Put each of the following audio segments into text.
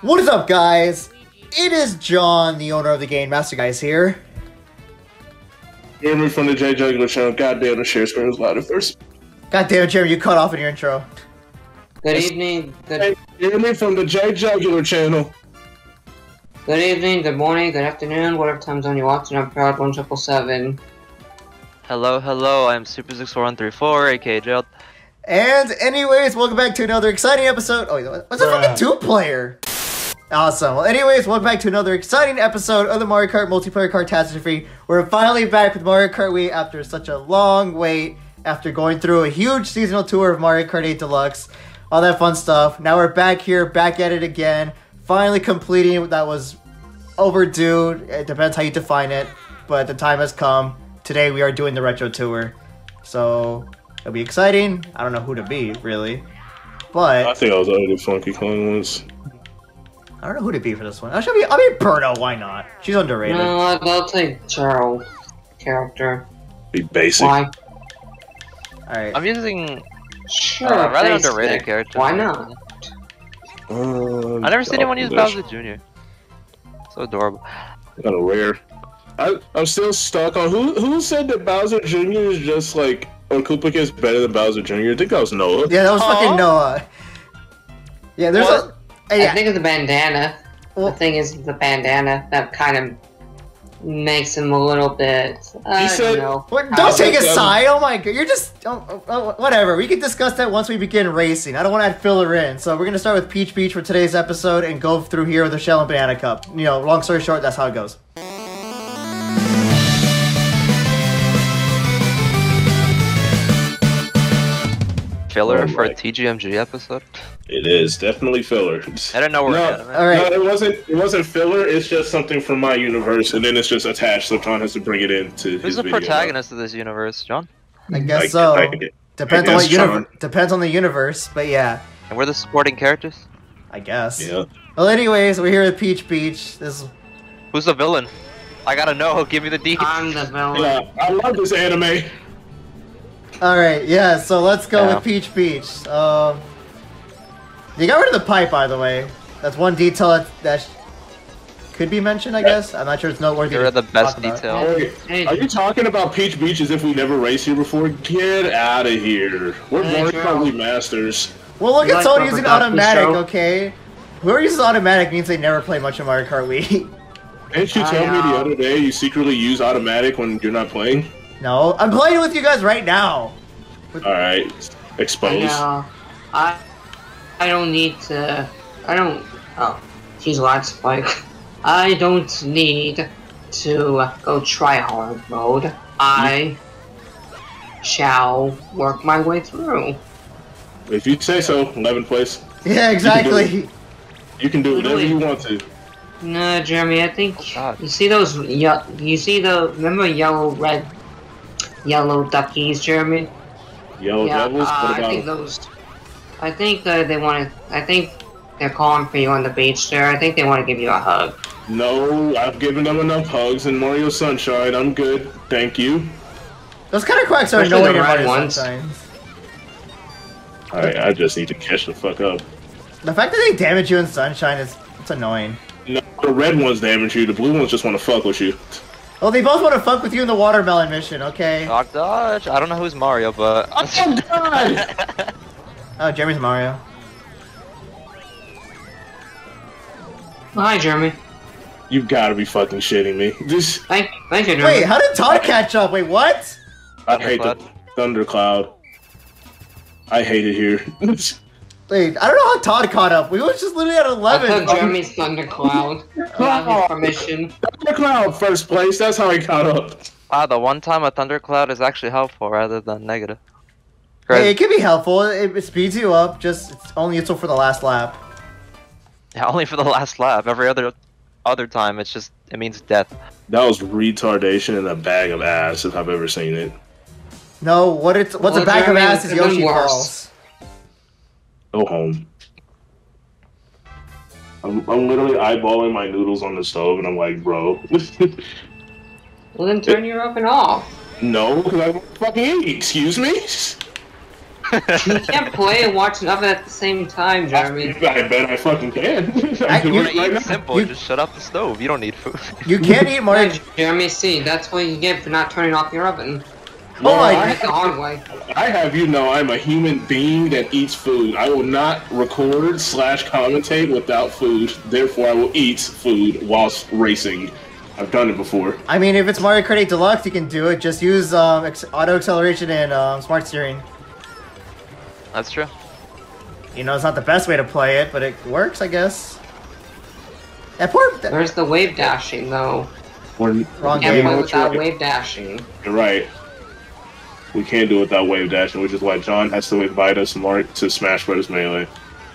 What is up, guys? It is John, the owner of the Gaming Master Guys here. Jeremy from the JayJugular channel. Goddamn, the share screen was louder first. God damn it, Jeremy, you cut off in your intro. Good evening, Hey, good, Jeremy from the JayJugular channel. good evening, good morning, good afternoon, whatever time zone you're watching. I'm Pureheart one triple seven. Hello, hello, I'm Super64134, aka Jailed. And anyways, welcome back to another exciting episode. Oh, what's a fucking two-player? Awesome. Well, anyways, welcome back to another exciting episode of the Mario Kart multiplayer Kartastrophe. We're finally back with Mario Kart Wii after such a long wait, after going through a huge seasonal tour of Mario Kart 8 Deluxe, all that fun stuff. Now we're back here, back at it again, finally completing what that was overdue. It depends how you define it, but the time has come. Today we are doing the retro tour, so it'll be exciting. I don't know who to be really, but I think I was already Funky Kong once. I don't know who to be for this one. I should be. I mean, Birdo. Why not? She's underrated. No, I'll, I'll take Charles character. Be basic. Why? All right. I'm using Sure, uh, rather basic. underrated character. Why not? Um, I never seen anyone use Bowser Jr. So adorable. Kind of rare. I, I'm still stuck on who who said that Bowser Jr. is just like or Koopa is better than Bowser Jr. I think that was Noah. yeah, that was fucking Noah. Yeah, there's What? a. Hey, I think of the bandana. Well- the thing is, the bandana that kind of makes him a little bit. I He said- don't know. what, don't take a side. Oh my god, you're just. Oh, oh, oh whatever. We can discuss that once we begin racing. I don't want to add filler in. So we're gonna start with Peach Beach for today's episode and go through here with the Shell and Banana Cup. You know, long story short, that's how it goes. Filler Oh for a. TGMG episode? It is definitely filler. I don't know where No. we're at. All right. No, it wasn't. It wasn't filler. It's just something from my universe, and then it's just attached. So John has to bring it into Who's his the video. protagonist of this universe, John? I guess I- so. I- depends I on what guess universe. Depends on the universe, but yeah, And we're the supporting characters? I guess. yeah. Well, anyways, we're here at Peach Beach. This Who's the villain? I gotta know, give me the deeds. I'm the villain. Yeah, I love this anime. All right, yeah. So let's go Yeah. with Peach Beach. Um, you got rid of the pipe, by the way. That's one detail that, that could be mentioned. I guess I'm not sure it's noteworthy. You're to the best detail. Wait, Hey, are you talking about Peach Beach as if we never raced here before? Get out of here. We're Hey, Mario Charles. Kart Wii Masters. Well, look You at like someone Rubber using automatic. Okay, whoever uses automatic means they never play much of Mario Kart Wii. Didn't you tell me the other day you secretly use automatic when you're not playing? No, I'm playing with you guys right now. Alright, I exposed. know. I I don't need to. I don't. Oh, she's lag spike. I don't need to go try hard mode. I shall work my way through. If you say so, 11th place. Yeah, exactly. You can do whatever you want to. No, Jeremy. I think oh, God. you see those. Ye- you see the remember yellow, red, yellow duckies, Jeremy. Yellow yeah, Devils? uh, what I think those. I think uh, they want to. I think they're calling for you on the beach there. I think they want to give you a hug. No, I've given them enough hugs in Mario Sunshine. I'm good. Thank you. Those kind of quacks are Especially annoying the in red ones. Sunshine. Alright, I just need to catch the fuck up. The fact that they damage you in Sunshine is it's annoying. No, the red ones damage you, the blue ones just want to fuck with you. Well, they both want to fuck with you in the watermelon mission. Okay. Doc Dodge? I don't know who's Mario, but. Oh god! Oh, Jeremy's Mario. Hi, Jeremy. You've gotta be fucking shitting me. This Thank, thank you, Jeremy. Wait, how did Todd catch up? Wait, what? I hate the thundercloud. I hate it here. Wait, I don't know how Todd caught up. We was just literally at 11. I 11. took Jeremy's thundercloud without permission. thundercloud first place. That's how he caught up. Wow, the one time a thundercloud is actually helpful rather than negative. Hey, it can be helpful. It, it speeds you up. Just it's only useful for the last lap. Yeah, only for the last lap. Every other other time, it's just it means death. That was retardation in a bag of ass if I've ever seen it. No, what it's what's Well, a bag of ass is Yoshi worse. Falls. Go home. I'm, I'm literally eyeballing my noodles on the stove, and I'm like, bro, Well, then turn your oven off. no, because I fucking eat. Excuse me. You can't play and watch an oven at the same time, Jeremy. I bet I fucking can. I- I can you- do it right Eat simple. You- Just shut off the stove. You don't need food. You can't eat Mario. Yeah, Jeremy, see, that's what you get for not turning off your oven. Oh my I- That's the. I have you know I'm a human being that eats food. I will not record slash commentate without food. Therefore, I will eat food whilst racing. I've done it before. I mean, if it's Mario Kart 8 Deluxe, you can do it. Just use um, auto acceleration and um, smart steering. That's true. You know, it's not the best way to play it, but it works, I guess. That poor. That, Where's the wave dashing, though? We're, Wrong Can't game. play without wave dashing. You're right. We can't do it without wave dashing, which is why John has to invite us more to Smash Bros. Melee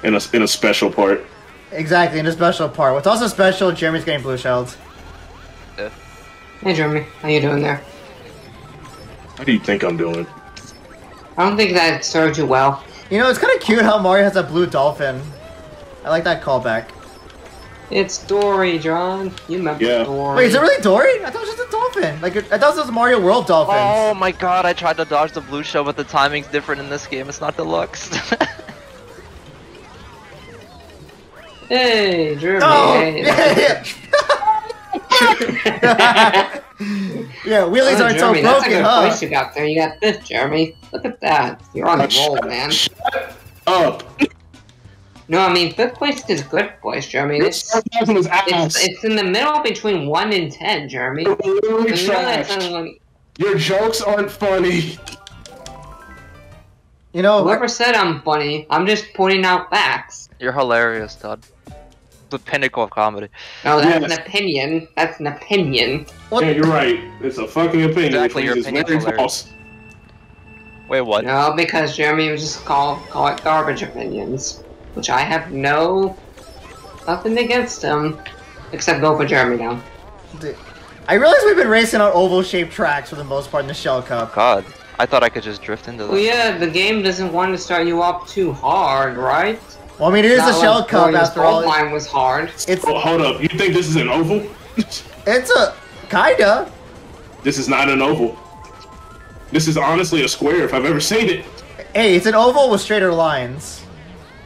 in a in a special part. exactly, in a special part. What's also special, Jeremy's getting blue shelled. Hey, Jeremy, how you doing there? How do you think I'm doing? I don't think that served you well. You know, it's kind of cute how Mario has a blue dolphin. I like that callback. It's Dory, John. You remember Yeah. Dory. Wait, is it really Dory? I thought it was just a dolphin. Like, I thought it was Mario World dolphins. Oh my god, I tried to dodge the blue shell, but the timing's different in this game. It's not deluxe. Hey, Jeremy. Oh, hey. yeah, yeah. yeah, wheelies Oh, aren't Jeremy, so that's a broken, good huh? voice you got there. You got this, Jeremy. Look at that. You're on a roll, man. Up. No, I mean, fifth place is good place, Jeremy. Your It's, it's, it's in the middle between 1 and 10, Jeremy. You're literally You know that's trash. not- Your jokes aren't funny. You know, Whoever said I'm funny, I'm just pointing out facts. You're hilarious, Todd. The pinnacle of comedy. No, that's Yes. an opinion. That's an opinion. what? Yeah, you're right. It's a fucking opinion. Exactly, your means opinion's very false. Wait, what? No, because Jeremy was just call call it garbage opinions, which I have no nothing against him, except go for Jeremy now. I realize we've been racing on oval-shaped tracks for the most part in the Shell Cup. God, I thought I could just drift into Well, that. yeah, the game doesn't want to start you off too hard, right? Well, I mean, it is Not a like Shell Cup Warriors after all. Gold Mine was hard. It's Oh, hold up. You think this is an oval? it's a kinda. this is not an oval. This is honestly a square if I've ever seen it. Hey, it's an oval with straighter lines.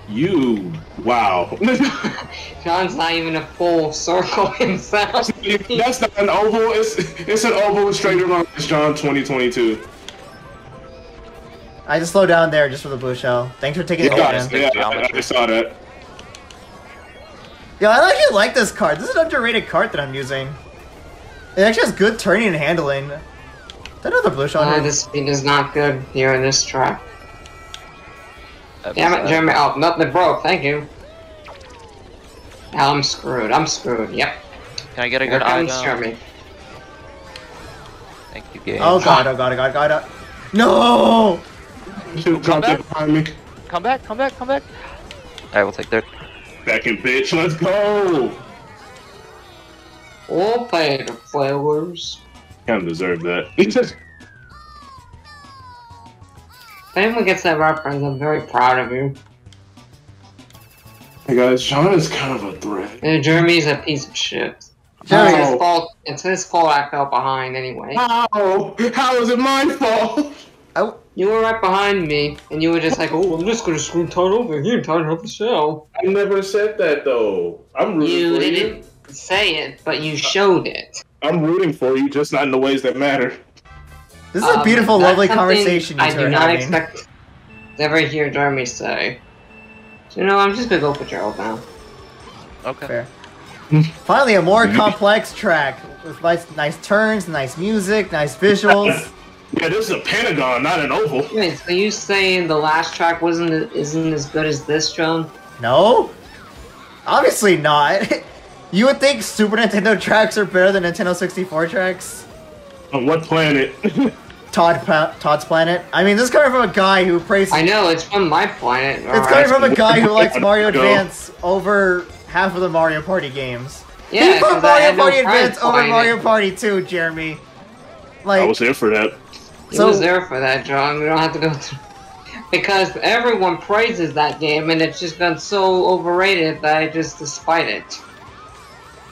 You, wow. John's not even a full circle himself. That's not an oval. It's it's an oval with straighter lines. John 2022. I just slowed down there just for the blue shell. Thanks for taking Yeah, it guys, yeah, I, I saw that. Yeah, I actually like this cart. This is an underrated cart that I'm using. It actually has good turning and handling. Is that another blue shell? in Uh, here? the speed is not good here in this track. That Damn it, Jeremy. Oh, nothing broke. Thank you. Now I'm screwed. I'm screwed. Yep. Can I get a Here good comes item? Jeremy. Thank you, game. Oh god, oh god, oh god, oh god. oh- No! Should drop back. that behind me. Come back, come back, come back. Alright, we'll take that. Back in bitch. Let's go. All play the flowers. Kind of deserve that. If anyone gets that reference, I'm very proud of you. hey guys, John is kind of a threat. And Jeremy's a piece of shit. Jeremy- It's his fault. It's his fault I fell behind anyway. How? How is it my fault? I, You were right behind me, and you were just like, "Oh, I'm just gonna screw Todd over here, Todd help the shell." I never said that though. I'm rooting You for didn't say it, but you showed it. I'm rooting for you, just not in the ways that matter. This is a Um, beautiful, lovely conversation you I two do are not having. expect to ever hear Jeremy say. So, you know, I'm just gonna go for Gerald now. Okay. Fair. Finally, a more complex track with nice, nice turns, nice music, nice visuals. Yeah, this is a pentagon, not an oval. Wait, so you saying the last track wasn't isn't as good as this, John? no, obviously not. you would think Super Nintendo tracks are better than Nintendo 64 tracks. On what planet? Todd pa- Todd's Planet. I mean, this is coming from a guy who praises. I know it's from my planet. It's alright. coming from a guy who likes Mario Go. Advance over half of the Mario Party games. Yeah, he put 'cause I Mario had no Party Advance over playing Mario it. Party 2, Jeremy. I was there for that. He So- was there for that, John. We don't have to go through. Because everyone praises that game, and it's just been so overrated that I just despite it.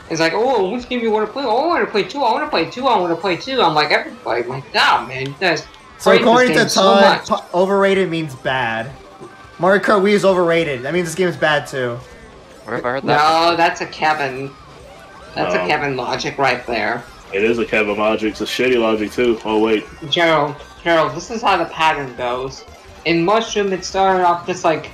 It's like, oh, which game you want to play? Oh, I want to play two. I want to play two. I want to play two. I'm like, everybody, I'm like, nah, man, you guys, So praise according to game so Todd, much. po- overrated means bad. Mario Kart Wii is overrated. That means this game is bad too. Where have I heard that? No, that's a Kevin. That's No. a Kevin logic right there. It is a Kevin logic. It's a shitty logic too. Oh wait. Gerald, Gerald, this is how the pattern goes. In Mushroom, it started off just like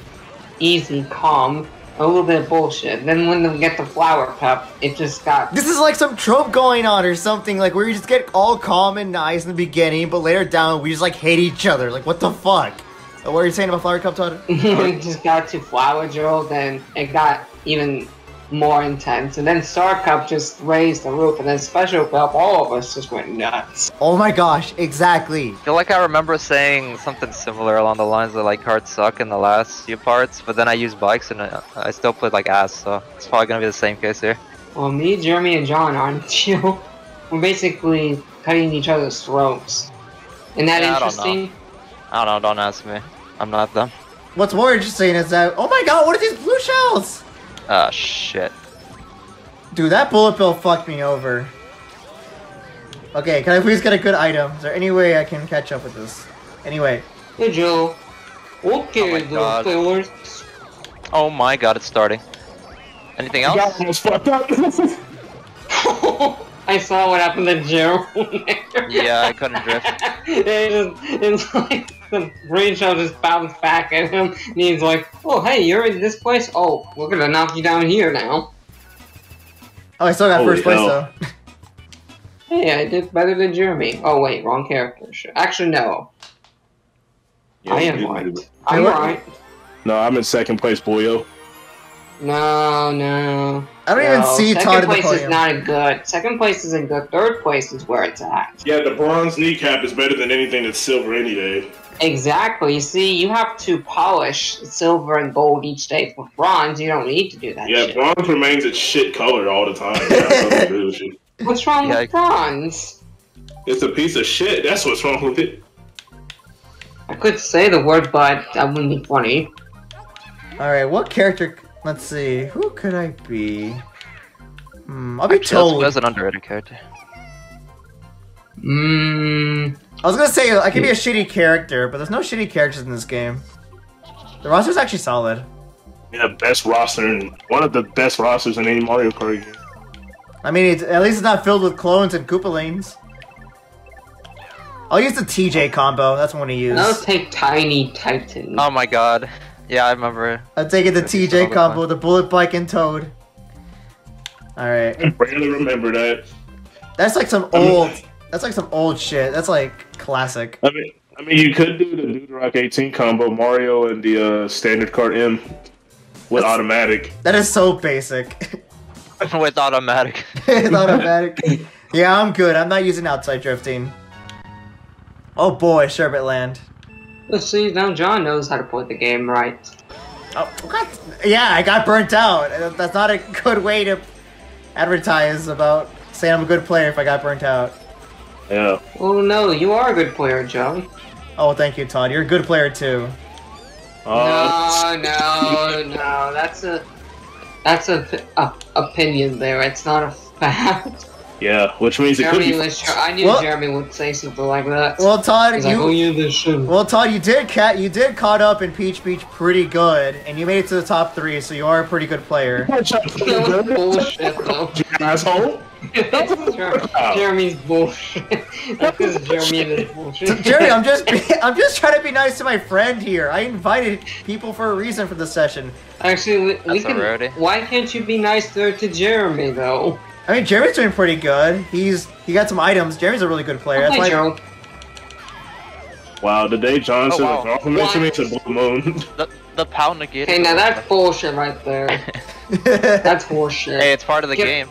easy, calm, a little bit of bullshit. Then when we get the Flower Cup, it just got. This is like some trope going on or something, like where you just get all calm and nice in the beginning, but later down we just like hate each other. Like what the fuck? What are you saying about Flower Cup, Todd? it just got to Flower Gerald, then it got even more intense. And then Star Cup just raised the roof, and then Special Cup, all of us just went nuts. Oh my gosh, exactly. I feel like I remember saying something similar along the lines of like cards suck in the last few parts, but then I used bikes and I, I still played like ass, so it's probably gonna be the same case here. Well, me, Jeremy, and John aren't you? We're basically cutting each other's throats. Isn't that Yeah, I don't know. interesting? I don't know, don't ask me. I'm not them. What's more interesting is that oh my god, what are these blue shells? Ah, shit. Dude, that bullet bill fucked me over. Okay, can I please get a good item? Is there any way I can catch up with this? Anyway, Hey, Joe. Okay, Oh my little God. Oh my god, it's starting. Anything else? Got almost fucked up. I saw what happened to Joe. Yeah, I couldn't drift. it just, it's like the brain shell just bounced back at him, and he's like, "Oh, hey, you're in this place. Oh, we're gonna knock you down here now." oh, I still got Holy first place hell. though. Hey, I did better than Jeremy. Oh wait, wrong character. Actually, no. Yeah, I am right. I'm right. No, I'm in second place, boyo. No, no. I don't even see Second Todd in the place is not a good. Second place isn't good. Third place is where it's at. Yeah, the bronze kneecap is better than anything that's silver any day. Exactly. You see, you have to polish silver and gold each day. For bronze, you don't need to do that Yeah, shit. bronze remains its shit color all the time. Yeah, I don't agree with you. What's wrong Yeah, with bronze? It's a piece of shit. That's what's wrong with it. I could say the word, but that wouldn't be funny. Alright, what character? Let's see. Who could I be? Hmm, I'll be Actually, Toad. that's an underrated character. Mmm. I was gonna say I could be a shitty character, but there's no shitty characters in this game. The roster's actually solid. Yeah, best roster and one of the best rosters in any Mario Kart game. I mean, it's, at least it's not filled with clones and Koopalings. I'll use the TJ combo. That's one to use. I'll take Tiny Titan. Oh my god. Yeah, I remember. It. I'm taking the That's TJ combo, one. the bullet bike and Toad. Alright. I barely remember that. That's like some old that's like some old shit. That's like classic. I mean, I mean, you could do the Duderock 18 combo, Mario and the uh, standard Kart M with That's- automatic. That is so basic. With automatic. it's automatic. Yeah, I'm good. I'm not using outside drifting. Oh boy, Sherbet Land. Let's see, now John knows how to play the game right. Oh, what? Yeah, I got burnt out. That's not a good way to advertise about saying I'm a good player if I got burnt out. Yeah. Oh no, you are a good player, John. Oh, thank you, Todd. You're a good player too. Uh, no, no, no. That's a that's a, a opinion there. It's not a fact. Yeah, which means it could be. was. I knew Well- Jeremy would say something like that. Well, Todd, He's like, oh you. yeah, this. Well, Todd, you did cat. You did caught up in Peach Beach pretty good, and you made it to the top three, so you are a pretty good player. That was bullshit, though. Asshole. Jer- oh. Jeremy's bullshit. That's because Jeremy is bullshit. Jerry, I'm just I'm just trying to be nice to my friend here. I invited people for a reason for the session. Actually, we, we can. rarity. Why can't you be nice nicer to Jeremy though? I mean, Jeremy's doing pretty good. He's he got some items. Jeremy's a really good player. Hi, That's why. Joe. Wow, the day John Oh, said wow. a compliment to me What? to Blue Moon. The the pound negated. Hey, now that's bullshit right there. That's bullshit. hey, it's part of the Get- game.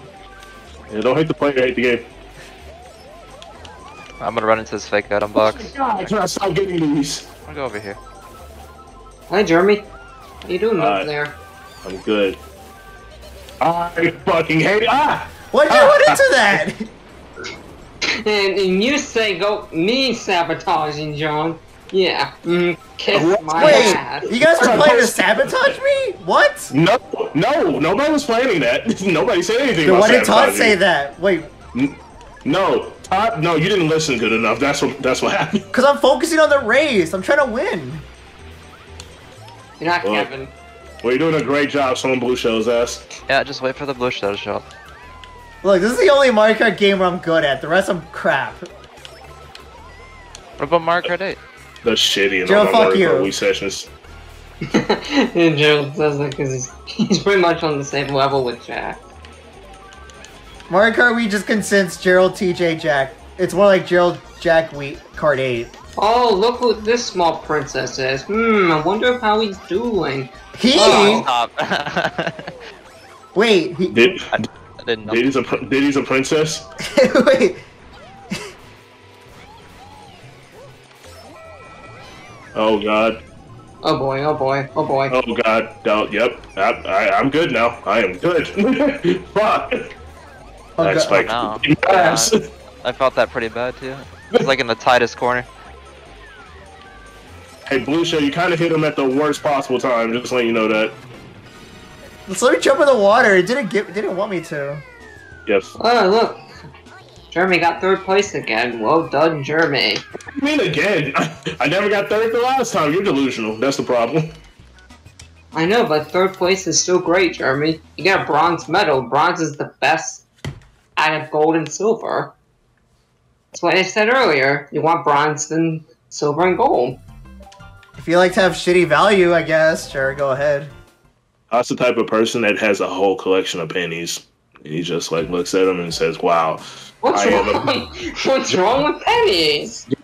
yeah, don't hate the player, hate the game. I'm gonna run into this fake item box. God, can I stop getting these? I'll go over here. Hi, Jeremy. How you doing Hi. over there? I'm good. I fucking hate ah. Why'd you run into that? And, and you say go me sabotaging, John? Yeah. Mm, kiss What? my Wait, ass. you guys were planning to sabotage me? What? No, no, nobody was planning that. nobody said anything Then about why did Todd say that? Wait, No, Todd. No, you didn't listen good enough. That's what. That's what happened. Because I'm focusing on the race. I'm trying to win. You're not Well, Kevin. Well, you're doing a great job. Someone blue shows ass. Yeah, just wait for the blue show to show up. Look, this is the only Mario Kart game where I'm good at. The rest I'm crap. What about Mario Kart 8? That's shitty in Joe, all my fuck Mario Kart you. Wii sessions. and Gerald says that because he's, he's pretty much on the same level with Jack. Mario Kart Wii just consists Gerald, TJ, Jack. It's more like Gerald, Jack, Wii, Kart 8. Oh, look who this small princess is. Hmm, I wonder how he's doing. He? Oh. Stop. Wait, he, Did I didn't know. Diddy's a pr- Diddy's a princess? wait. Oh god. Oh boy, oh boy, oh boy. Oh god. Oh, yep. I, I, I'm good now. I am good. Fuck. Oh, That's God. like no. ass. I felt that pretty bad too. It was like in the tightest corner. Hey, Blue Show, you kind of hit him at the worst possible time. Just letting you know that. Let's let me jump in the water. It didn't get, didn't want me to. Yes. Oh, look. Jeremy got third place again. Well done, Jeremy. I mean, again, I never got third the last time. You're delusional. That's the problem. I know, but third place is still great, Jeremy. You got a bronze medal. Bronze is the best out of gold and silver. That's what I said earlier. You want bronze, then silver and gold. If you like to have shitty value, I guess, sure, go ahead. That's the type of person that has a whole collection of pennies. And he just like looks at them and says, "Wow." What's I am a- wrong? What's wrong with pennies?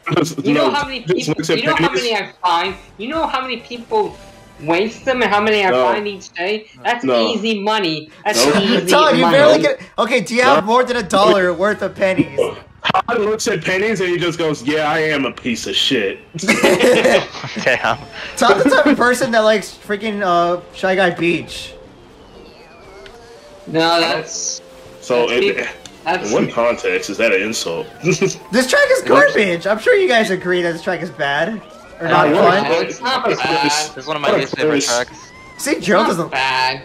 You know how many people? You know how many I find? You know how many people waste them and how many I No. find each day? That's No. easy money. That's No. easy Todd, you money. barely get. Okay, do you have No. more than a dollar worth of pennies? Todd looks at pennies and he just goes, "Yeah, I am a piece of shit." Damn. Todd's the type of person that likes freaking uh, Shy Guy Beach. No, that's So, That's it, in what context is that an insult? This track is garbage. I'm sure you guys agree that this track is bad or not Uh, fun. No, it's not What a bad. curse. This is one of my What least favorite tracks. See, Gerald It's doesn't. bad.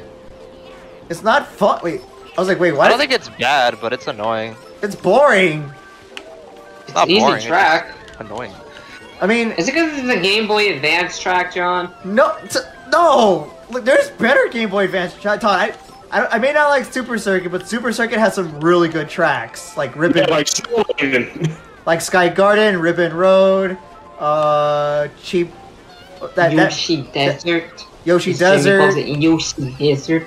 It's not fun. Wait, I was like, wait, what? I don't think it's bad, but it's annoying. It's boring. It's not Easy boring. track. just annoying. I mean, Is it because it's a Game Boy Advance track, John? no, t- no. Look, there's better Game Boy Advance. Todd, I, I, I may not like Super Circuit, but Super Circuit has some really good tracks, like Ribbon, yeah, like like Sky Garden, Ribbon Road, uh, cheap. That, that Yoshi Desert. Yoshi Jamie calls Desert. it Yoshi Desert.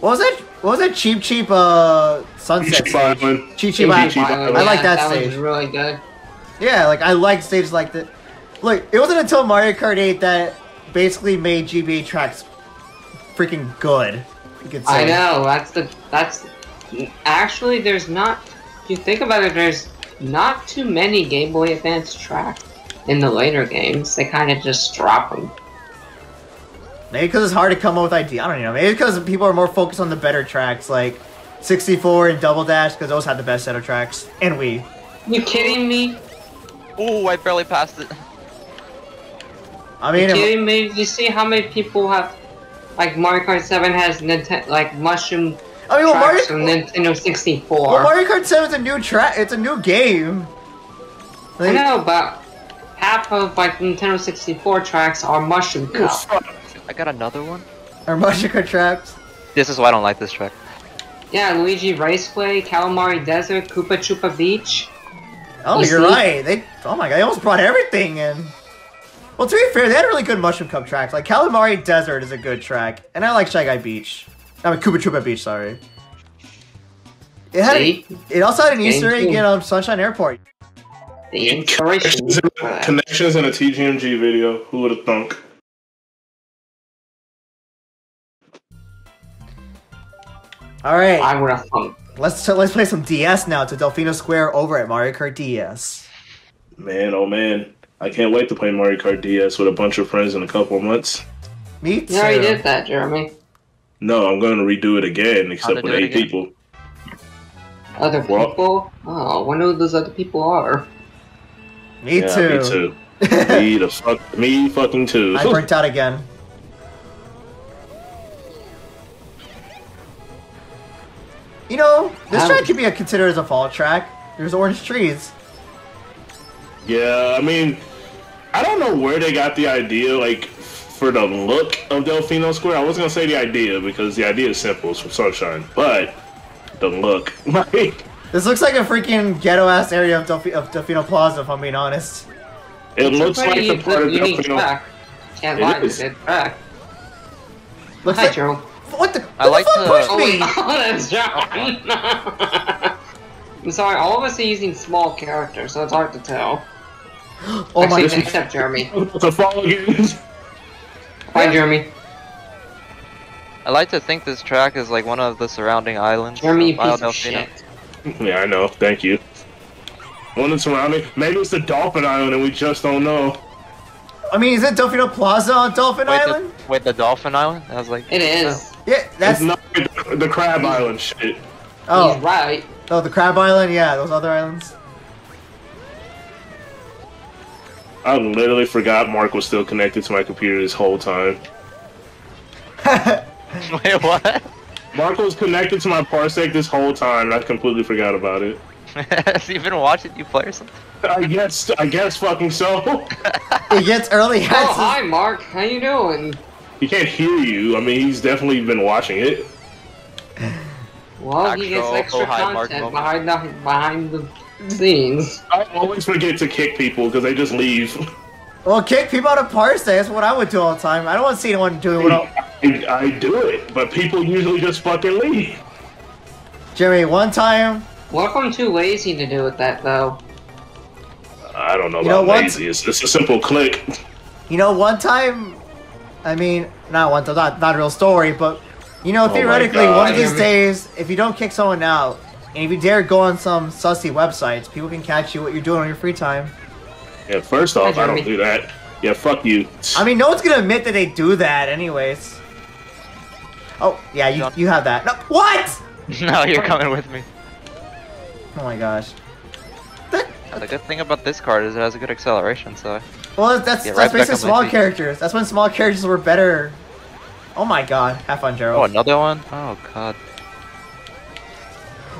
What was that? What was that cheap, cheap uh sunset Cheap stage? Island. Cheap, cheap Cheep Island. Island. I like Yeah, that that stage. was really good. Yeah, like I like stages like that. Look, it wasn't until Mario Kart 8 that basically made GBA tracks freaking good. You say. I know. That's the. That's actually there's not. If you think about it, there's not too many Game Boy Advance tracks in the later games. They kind of just drop them. Maybe because it's hard to come up with ideas. I don't know. Maybe because people are more focused on the better tracks like 64 and Double Dash because those had the best set of tracks. And we. You kidding me? Ooh, I barely passed it. I mean, it- kidding me? You see how many people have, like Mario Kart Seven has Nintendo like mushroom I mean, well, Mario, tracks from Nintendo 64. well, Mario Kart 7 is a new track. It's a new game. I know, but half of like Nintendo 64 tracks are mushroom Oh, cup. Fuck. I got another one. or Mario Kart tracks. This is why I don't like this track. Yeah, Luigi Raceway, Kalimari Desert, Koopa Troopa Beach. Oh, You you're see? right. They oh my god, they almost brought everything in. Well, to be fair, they had really good Mushroom Cup tracks. Like Kalimari Desert is a good track, and I like Shy Guy Beach. I mean, Koopa Troopa Beach. Sorry. It had See? it also had an Thank Easter egg you. in um, Sunshine Airport. The inspiration. Connections in- Connections in a TGMG video. Who would have thunk? All right, I would have thunk. let's let's play some DS now to Delfino Square over at Mario Kart DS. Man, oh man. I can't wait to play Mario Kart DS with a bunch of friends in a couple of months. Me too. You already did that, Jeremy. No, I'm going to redo it again, except with eight people. Other Well- people? Oh, I wonder who those other people are. Me yeah, too. me too. me the fuck, me fucking too. I burnt out again. You know, this Ouch. track could be considered as a fall track. There's orange trees. Yeah, I mean, I don't know where they got the idea, like, for the look of Delfino Square. I wasn't gonna say the idea because the idea is simple, it's from Sunshine, but the look, like, This looks like a freaking ghetto ass area of, Delphi- of Delfino Plaza, if I'm being honest. it looks like the part of unique Delfino. track. Can't It lie, is. it's a track. Looks Hi, like. Joe. What the? I what like the fuck the- pushed Oh me? oh, that's I'm sorry, all of us are using small characters, so it's hard to tell. Oh my Actually, god. except Jeremy. To fall again. Hi, Jeremy. I like to think this track is like one of the surrounding islands. Jeremy, you of Isle piece of shit. yeah, I know. Thank you. One that's surrounding. Maybe it's the Dolphin Island, and we just don't know. I mean, is it Delfino Plaza on Dolphin Wait, Island? the, wait, the Dolphin Island? I was like, It is. Yeah, that's. It's not the, the Crab Island shit. Oh. He's Oh, right. oh, the Crab Island. Yeah, those other islands. I literally forgot Mark was still connected to my computer this whole time. wait, what? Mark was connected to my Parsec this whole time, and I completely forgot about it. Has he been watching you play or something? I guess, I guess, fucking so. it gets early Oh, hi, Mark. How you doing? He can't hear you. I mean, he's definitely been watching it. Well, he gets extra high content behind the behind the scenes. I always forget to kick people because they just leave. Well, kick people out of Parsec. That's what I would do all the time. I don't want to see anyone doing what. I- I, I do it, but people usually just fucking leave. Jeremy, one time. What if I'm too lazy to do it that though? I don't know You about what? lazy. It's, it's a simple click. You know, one time. I mean, not one time. Not not a real story, but you know, Oh theoretically, God. one of these days, if you don't kick someone out, and if you dare go on some sussy websites, people can catch you what you're doing on your free time. Yeah, first off, I don't do that. Yeah, fuck you. I mean, no one's gonna admit that they do that, anyways. Oh, yeah, you, you have that. No, what? no, you're coming with me. Oh my gosh. That, The good thing about this card is it has a good acceleration, so well, that's Yeah, that's right basically small feet. characters. That's when small characters were better. Oh my god, have fun, Gerald. Oh, another one? Oh god.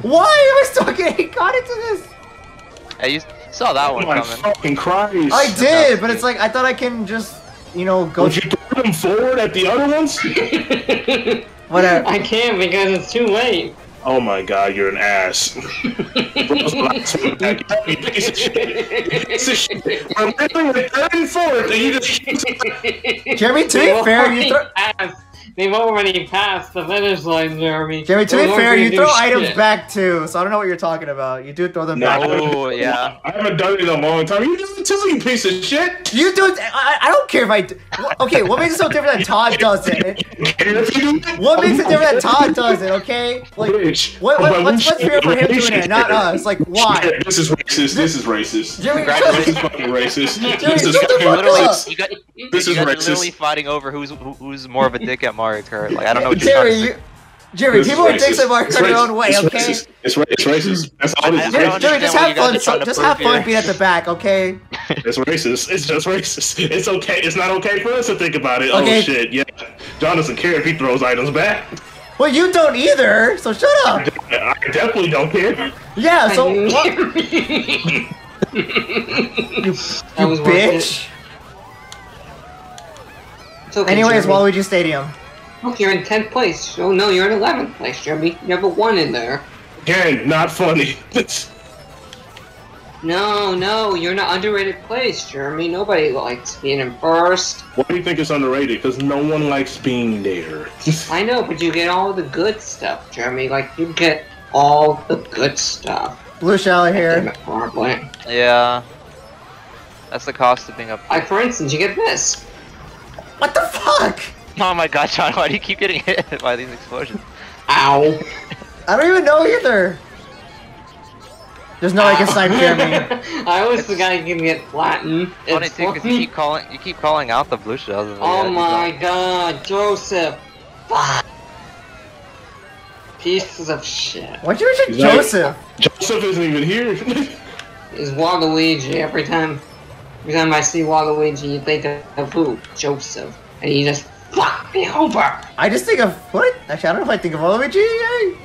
Why am I still getting caught into this? Hey, you saw that Oh one my coming. fucking Christ. I did, but it's like I thought I can just, you know, go. Would you throw them forward at the other ones? Whatever. I can't because it's too late. Oh my god, you're an ass. Bro's last one back. You piece of shit. You piece of shit. We're literally at third and fourth, and you just Jeremy, to They've be fair, already you throw. Passed. They've already passed the finish line, Jeremy. Jeremy, to They're be fair, you do throw items shit. back too, so I don't know what you're talking about. You do throw them No, back. I Oh, yeah. I haven't done it in a long time. You do it too, you piece of shit. You do. I, I don't care if I. Do, okay, what makes it so different that Todd does it? And if you do What makes it different that Todd does it? Okay, like what, what, But what's, what's fair for him doing it, not us? Like why? Yeah, This is racist. This is racist. Jeremy, This is fucking racist. This is fucking fuck Literally, up. racist. you got, This you is guys racist. literally fighting over who's who- who's more of a dick at Mario Kart. Like I don't know what you're Jerry, trying to you, say. Jerry, This is people are racist. dicks at Mark their own way, It's okay? racist. It's, ra- it's racist. That's all it is. I- I It's Jerry. Jerry, just have fun. So, just have fun here. being at the back, okay? It's racist. It's just racist. It's okay. It's not okay for us to think about it. Oh, okay. Oh shit, yeah. John doesn't care if he throws items back. Well, you don't either, so shut up. I definitely don't care. Yeah, so I what, knew- you That was worth it. bitch. It's okay, Anyways, Jeremy. Waluigi Stadium. Look, you're in 10th place. Oh no, you're in 11th place, Jeremy. You have a 1 in there. Again, not funny. No, no, you're in an underrated place, Jeremy. Nobody likes being in first. Why do you think it's underrated? Because no one likes being there. I know, but you get all the good stuff, Jeremy. Like, you get all the good stuff. Blue Shell Damn here. it, probably. Yeah. That's the cost of being up. Like, for instance, you get this. What the fuck? Oh my god, John, why do you keep getting hit by these explosions? Ow. I don't even know either. There's no way I can snipe Jeremy. I always forgot you can get flattened. Funny It's too, because you keep calling you keep calling out the blue shells. Oh yeah, uh, my god, Joseph. Fuck. Pieces of shit. Why'd you mention He's not- Joseph? Joseph isn't even here. Is Waluigi every time every time I see Waluigi you think of who? Joseph. And he just fuck me over. I just think of what? Actually, I don't know if I think of Waluigi. Eh?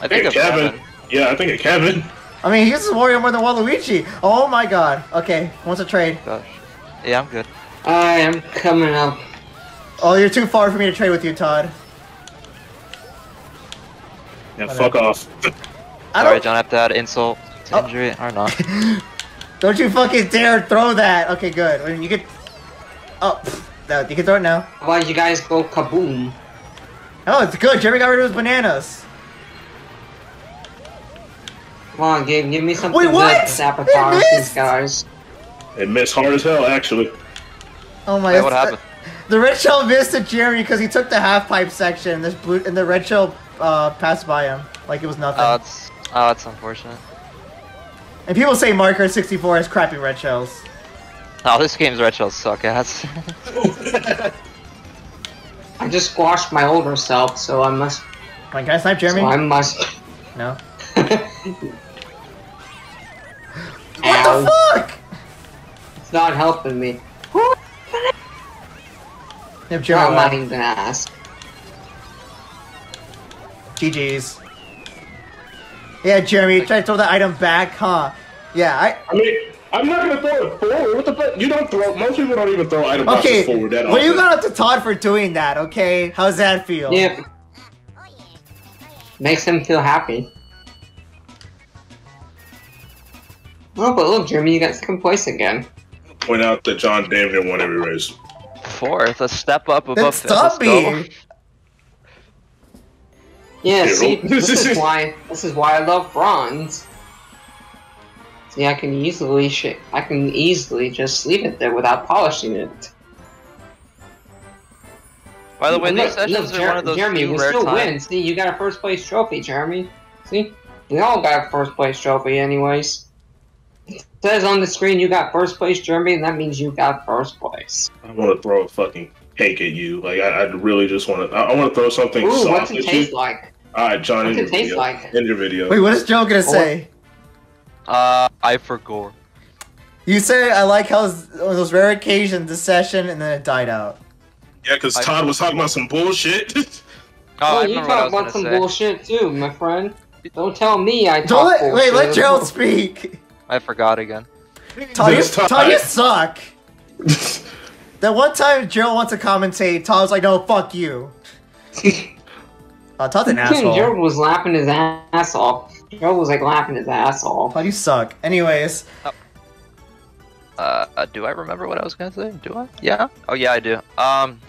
I think of Kevin. Kevin. Yeah, I think of Kevin. I mean, he uses Wario more than Waluigi. Oh my god. Okay, wants a trade. Gosh. Yeah, I'm good. I am coming up. Oh, you're too far for me to trade with you, Todd. Yeah, fuck off. I Sorry, don't. don't have to add insult to Oh. injury or not. Don't you fucking dare throw that. Okay, good. When you get. Oh, pfft, no, you can throw it now. How about you guys go kaboom? Oh, it's good. Jeremy got rid of his bananas. Come on, give, give me something Wait, what? good to sabotage It these missed! guys. It missed hard as hell, actually. Oh my. Wait, what happened? The red shell missed at Jeremy because he took the half pipe section. This blue and the red shell uh, passed by him like it was nothing. Oh, it's oh, it's unfortunate. and people say Marker 64 has crappy red shells. Oh, this game's red shells suck ass. I just squashed my older self, so I must. Come on, can I snipe Jeremy? So I must. No. Ow. What the fuck? It's not helping me. If I'm not even gonna ask. GG's. Yeah, Jeremy, try to throw that item back, huh? Yeah, I. I mean, I'm not gonna throw it forward. What the fuck? You don't throw. Most people don't even throw item boxes Okay, forward that well, you got up to Todd for doing that, okay? How's that feel? Yeah. Makes him feel happy. Oh, but look, Jeremy, you got second place again. Point out that John damn near won every race. Fourth, a step up above fifth. stop me! Yeah, see, this is why this is why I love bronze. See, I can easily sh- I can easily just leave it there without polishing it. By the way, And these look, sessions look, are one of those Jeremy, few we rare still times. win. See, you got a first place trophy, Jeremy. See, we all got a first place trophy, anyways. It says on the screen you got first place, Jeremy, and that means you got first place. I want to throw a fucking cake at you. Like I, I really just want to. I, I want to throw something Ooh, soft what's it at taste you. like? All right, John, What's end it your taste video. like? End your video. Wait, what is Joe gonna say? Uh, I forgot. You say I like how s- on those rare occasions the session and then it died out. Yeah, because Todd was talking about some bullshit. Oh, I you remember talk about some say. bullshit too, my friend. Don't tell me I Don't talk let, bullshit. wait, let Gerald speak. I forgot again. Todd, you, This Todd. Todd, you suck. That one time Gerald wants to commentate, Todd was like, no, fuck you. Oh, Todd's an asshole. Gerald was laughing his ass off. Gerald was like laughing his ass off. Todd, you suck. Anyways, Uh, uh, do I remember what I was gonna say? Do I? Yeah. Oh yeah, I do. Um,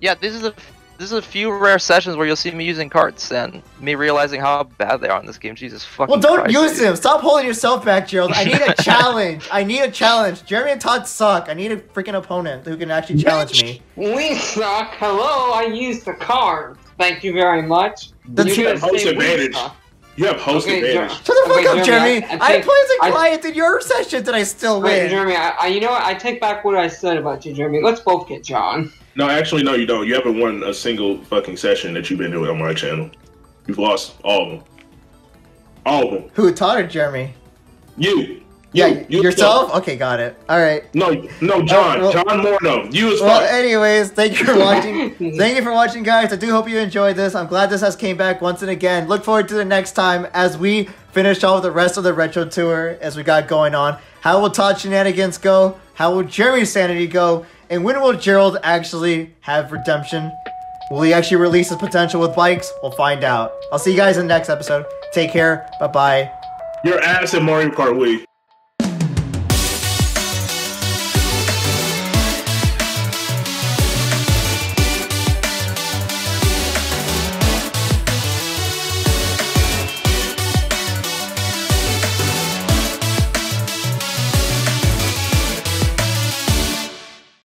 yeah. This is a this is a few rare sessions where you'll see me using carts and me realizing how bad they are in this game. Jesus fucking. well, don't Christ, use dude. him. Stop holding yourself back, Gerald. I need a challenge. I need a challenge. Jeremy and Todd suck. I need a freaking opponent who can actually challenge me. We suck. Hello, I used the card. Thank you very much. That's- You're You have gonna host advantage. suck. You have host Okay, advantage. Jer- Shut the fuck Okay, up, Jeremy, Jeremy. I- I I, think- play as a I- client in your session that I still Wait, win. Jeremy, I, I, you know what? I take back what I said about you, Jeremy. Let's both get John. No, actually, no, you don't. You haven't won a single fucking session that you've been doing on my channel. You've lost all of them. All of them. Who, taught it, Jeremy? You. Yeah, You. you yourself? Okay, got it. All right. No, no, uh, John. well- John Morno. You as Well, fuck. anyways, thank you for watching. thank you for watching, guys. I do hope you enjoyed this. I'm glad this has came back once and again. Look forward to the next time as we finish off the rest of the retro tour as we got going on. How will Todd shenanigans go? How will Jeremy's sanity go? And when will Gerald actually have redemption? Will he actually release his potential with bikes? We'll find out. I'll see you guys in the next episode. Take care. Bye bye. Your ass at Mario Kart Wii.